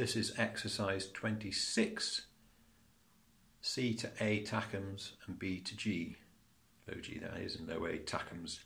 This is exercise 26. C to A tachums and B to G. Low G that is and low A tachums.